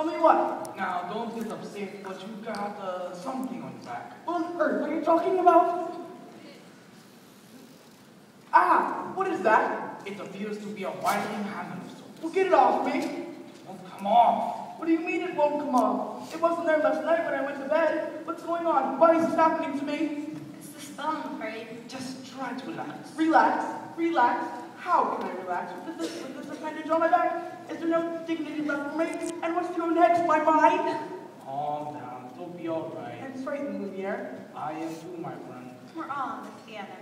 Tell me what? Now, don't get upset, but you got uh, something on your back. On earth what are you talking about? Ah, what is that? It appears to be a whitening hammer of sorts. Well, get it off me. Won't come off. What do you mean it won't come off? It wasn't there last night when I went to bed. What's going on? Why is this happening to me? It's the spell, I'm afraid. Just try to relax. Relax, relax. How can I relax with this, with this appendage on my back? Is there no dignity left for me? And what's to go next? My mind? Calm down. It'll be all right. I'm frightened, Lumiere. I am too, my friend. We're all in this together.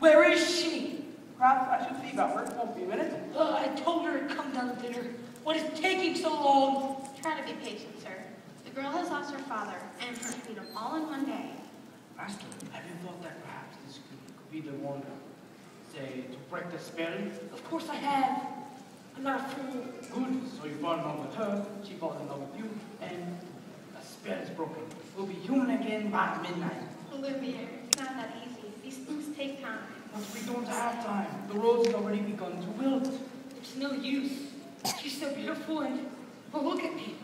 Where is she? Perhaps I should see about her. Won't be a minute. Uh, I told her to come down to dinner. What is taking so long? Try to be patient, sir. The girl has lost her father and her freedom all in one day. Master, have you thought that perhaps this could, could be the one, say, to break the spell? Of course I have. I'm not a fool. Good. So you fall in love with her, she falls in love with you, and the spell is broken. We'll be human again by midnight. Olivier, it's not that easy. These things take time. But we don't have time. The rose has already begun to wilt. It's no use. She's so beautiful and, well, look at me.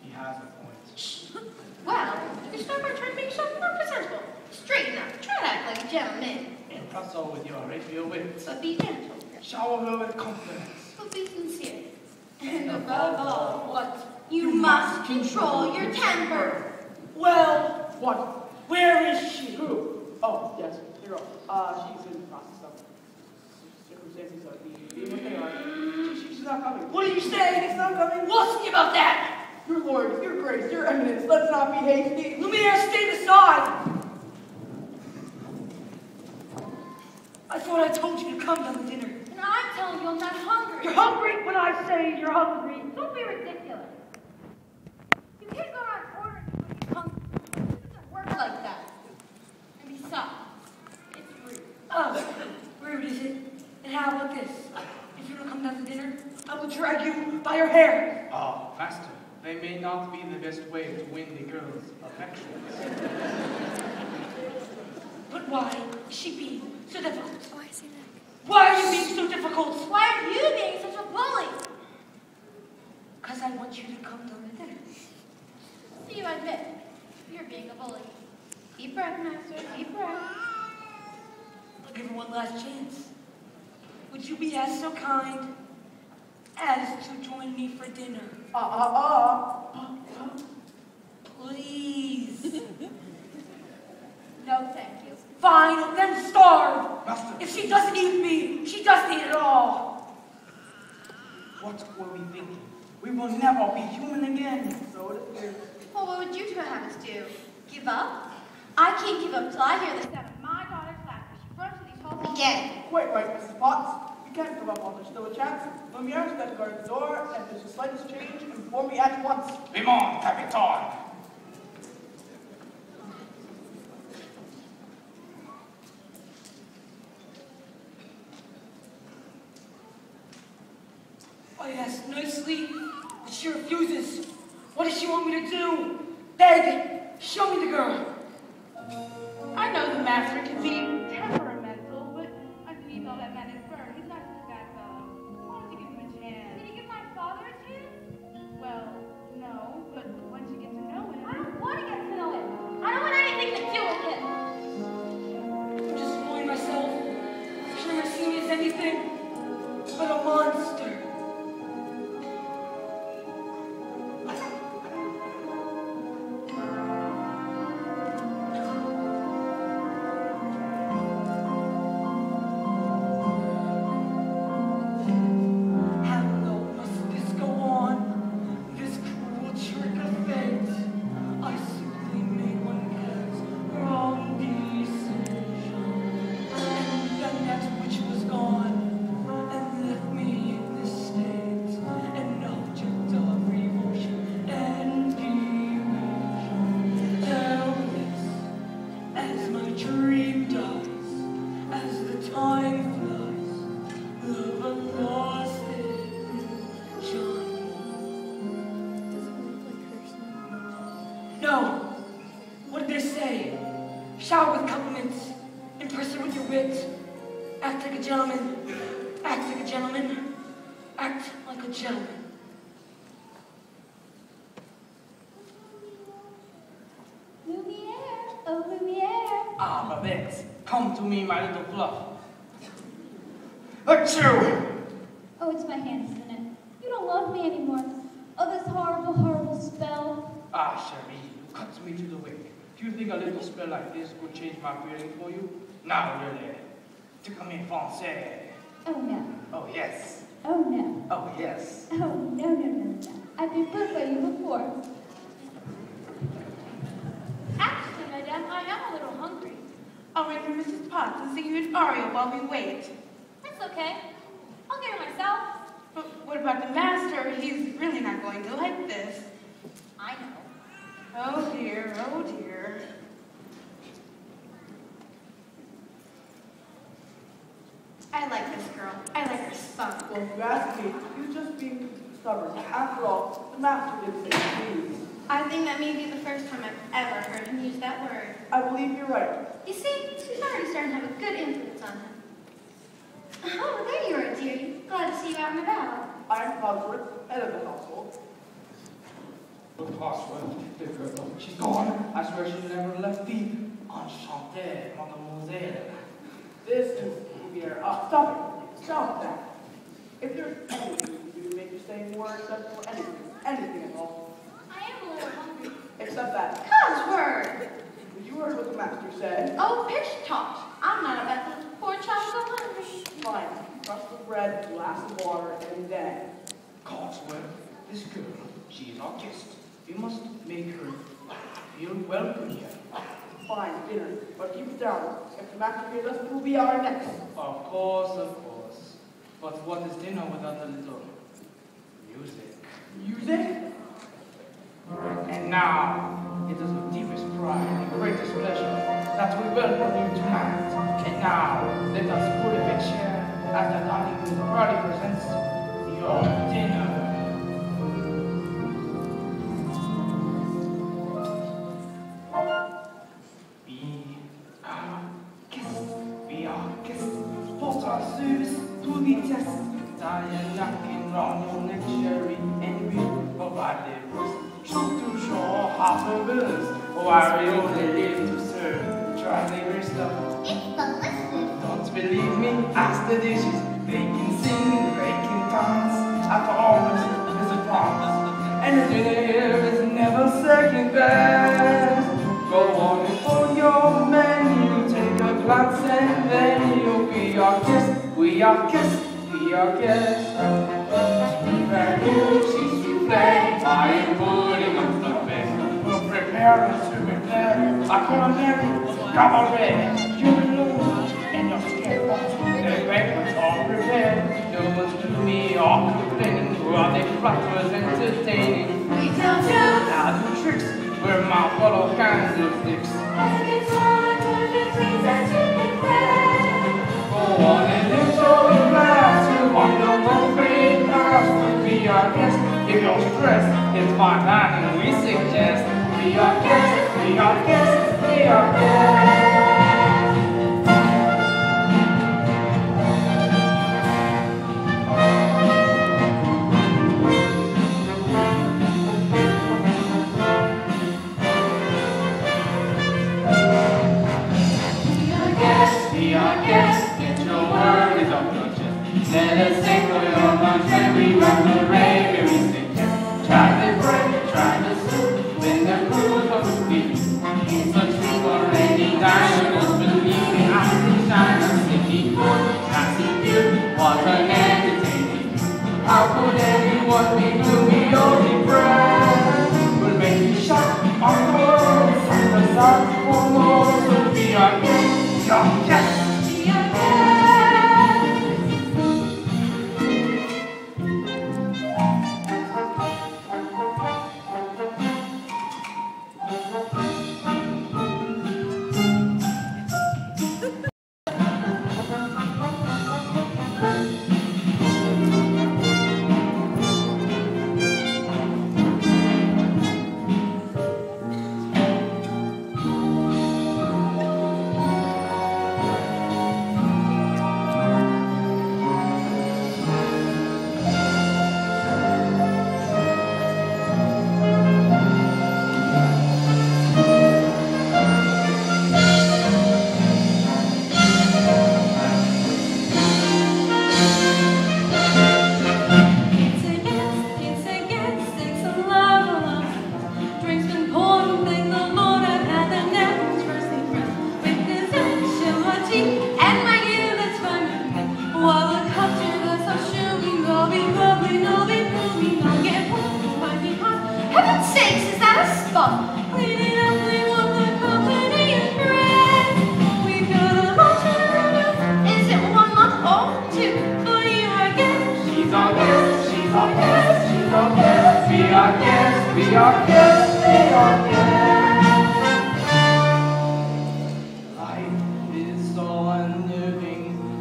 He has a point. Well, you can start by trying to make yourself more presentable. Straighten up. Try to act like a gentleman. And impress her with your rapier wit. But be gentle. Shower her with confidence. But be sincere. And above all, what? You must control your temper. Well, What? where is she? Who? Oh, yes, you're. Uh, she's in the process of circumstances of being what they are. She, she's not coming. What are you saying? It's not coming. We'll see about that. Your lord, your grace, your eminence, let's not be hasty. Lumiere, stand aside. I thought I told you to come down to dinner. And I'm telling you I'm not hungry. You're hungry when I say you're hungry. Don't be ridiculous. You can't go around ordering when you're hungry. It doesn't work like that. And besides, it's rude. Oh, rude is it? And how about this? If you don't come down to dinner, I will drag you by your hair. Ah, master, they may not be the best way to win the girl's affections. But why is she being so difficult? Why is he that? Why are you being so difficult? Why are you being such a bully? Because I want you to come down to dinner. So you admit you're being a bully. Deep breath, master. Deep breath. I'll give her one last chance. Would you be as so kind as to join me for dinner? Uh, uh, uh. Please. No, thank you. Fine, then starve. Master, If she doesn't eat me, she doesn't eat at all. what were we thinking? We will never be human again. So it appears. Well, what would you two have us do? Give up? I can't give up till I hear the sound of my daughter's laughter. She runs to these halls again. Quite right, Mrs. Potts. You can't give up while there's still a chance. Lumiere stand guard at the door, and if there's the slightest change, inform me at once. Vivant, Capitan! I ask nicely, but she refuses. What does she want me to do? Beg, show me the girl. No. What did they say? Shower with compliments. Impress her with your wit. Act like a gentleman. Act like a gentleman. Act like a gentleman. Lumiere, oh Lumiere. Ah, Babette, come to me, my little fluff. Achoo! Do you think a little spell like this would change my feeling for you? Not really. To come in français. Oh no. Oh, yes. Oh no. Oh, yes. Oh no, no, no, no. I've been put by you before. Actually, madame, I am a little hungry. I'll wait for Mrs. Potts and sing you an aria while we wait. That's okay. I'll get it myself. But what about the master? He's really not going to like this. I know. Oh dear, oh dear. I like this girl. I like her spunk. Well, if you ask me, you just being stubborn. After all, the master didn't say please. I think that may be the first time I've ever heard him use that word. I believe you're right. You see, she's already starting to have a good influence on him. Oh, there you are, dearie. Glad to see you out and about. I'm Cogsworth, head of the household. Cogsworth, the girl, she's gone. I swear she never left the enchanté, mademoiselle. This is Lumiere. Uh, stop it. Stop that. If there's anything you do to make you say more acceptable, anything, anything at all, I am a little hungry. except that. Cogsworth! You heard what the master said. Oh, pitch topped. I'm not about to poor child go hungry. Fine. Crust of bread, glass of water, and then. Cogsworth, this girl, she is guest. We must make her feel welcome here. Fine, dinner. But keep it down. If the master hears us, it will be our next. Of course, of course. But what is dinner without a little music? Music? And now, it is with deepest pride and greatest pleasure that we welcome you tonight. And now, let us put a chair as the dining room proudly presents your dinner. Service to the test. Diane knocking on your neck, Sherry, and we provide the roast. Shoot to shore, half a bills, why we only live to serve. Try the. It's delicious. Don't believe me? Ask the dishes. They can sing, they can dance. After all, this is a promise. And the dinner is never second best. Go on you, she's souffle. I am putting up the prepare us to prepare. I call Mary, come on, red. You alone, and your scared ones. The banquets all prepared. No one's to me or complaining. While the flight was entertaining. We tell jokes. Now do tricks. We're mouth full of kinds of sticks. If you're stressed, it's we suggest. Be our guest, be our guest, be our guest. Chọn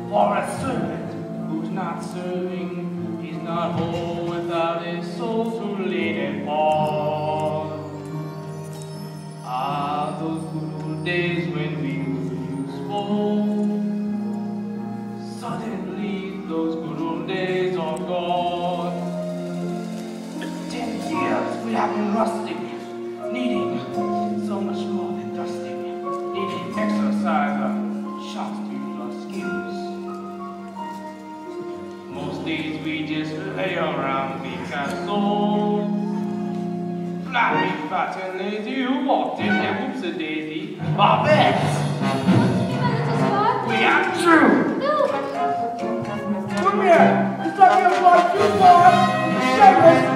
for a servant who's not serving. He's not whole around fat who walked in and whoops a daisy, we are true. Come here! It's not your fault, too far!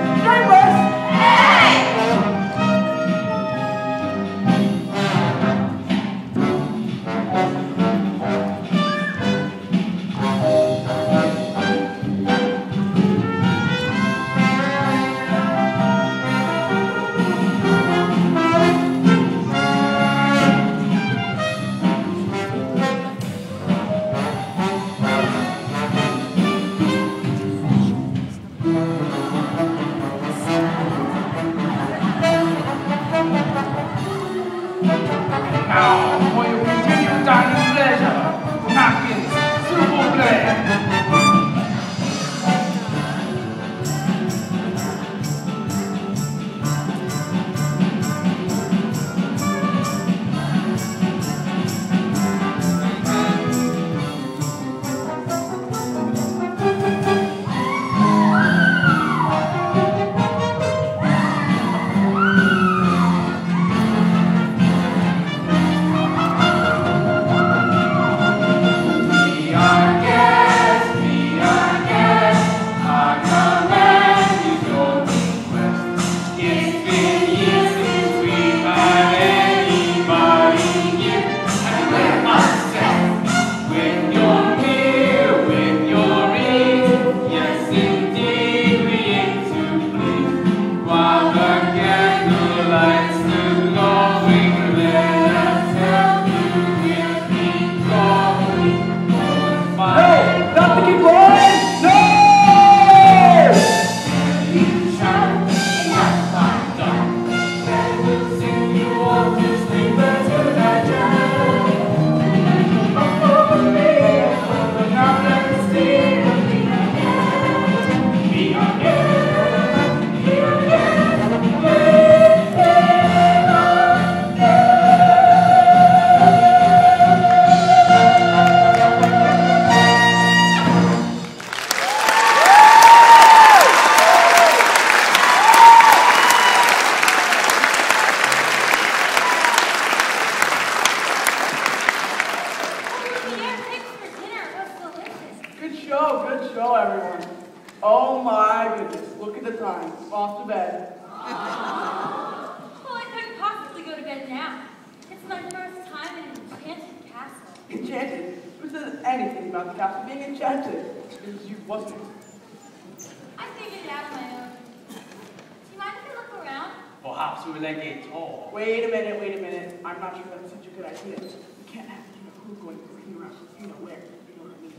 Minute. I'm that's such a good idea. We can't have, you know, who going looking around, you know where, you know what I mean?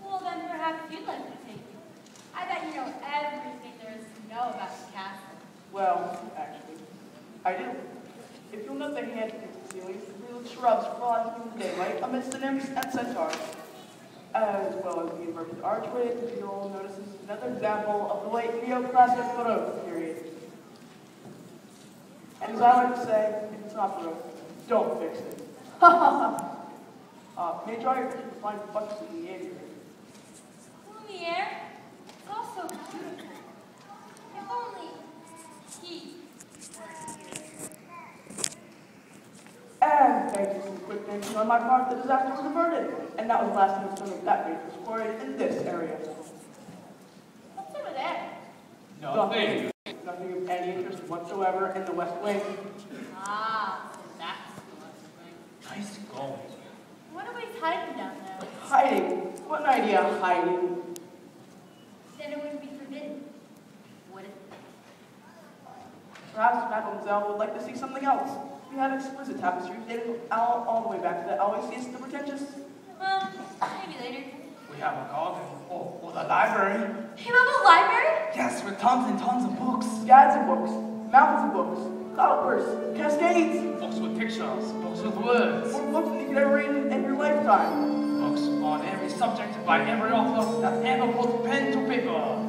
Well, then perhaps you'd like to take me. I bet you know everything there is to know about the castle. Well, actually, I do. If you'll note the hand in the ceiling, little shrubs flying through the daylight amidst the nymphs and centaurs, as well as the inverted archway, you'll notice this is another example of the late neoclassic Baroque period. And as I like to say, if it's not Baroque, don't fix it. Ha ha ha! Uh, may draw your attention to find buckets in the aviary. Lumiere, it's all so beautiful. If only he. And thanks to some quick thinking on my part, the disaster was averted. And that was the last time some of that bridge was quarried in this area. What's over there? Nothing. Nothing of any interest whatsoever in the West Wing. Ah, so that's the West Wing. Nice going. What are we hiding down there? Hiding. What an idea, hiding. Then it wouldn't be forbidden, would it? Perhaps Mademoiselle would like to see something else. We have exquisite tapestries dating all, all the way back to the Aloysius the Pretentious. Well, maybe later. We have a garden or, or the library. You have a library? Yes, with tons and tons of books. Scads of books, mountains of books, calipers, cascades, Books with pictures, books with words. more books than you could ever read in, in your lifetime. Books on every subject by every author that ever put pen to paper.